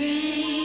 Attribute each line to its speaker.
Speaker 1: strange